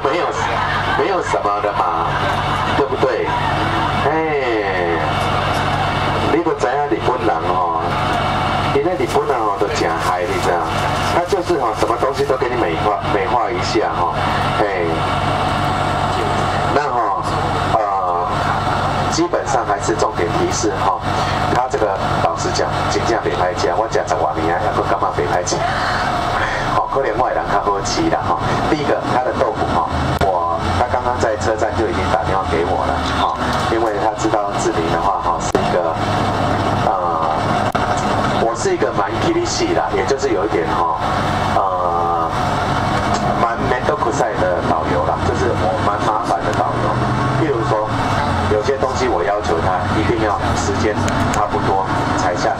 没有没有什么的嘛，对不对？哎，你不知影日本人哦，因为日本人哦都真嗨，你知道？他就是哈，什么东西都给你美化美化一下哈，哎，那哈呃，基本上还是重点提示哈，他这个老实讲，真正北派家，我讲十万年还不干嘛北派家？好，可怜外人看不起的哈。第一个，他的豆腐哈，我他刚刚在车站就已经打电话给我了，哈，因为他知道志明的话哈是一个呃，我是一个蛮 k i l 系的，也就是有一点哈呃蛮 mental 的导游啦，就是我蛮麻烦的导游。譬如说，有些东西我要求他一定要时间差不多才下。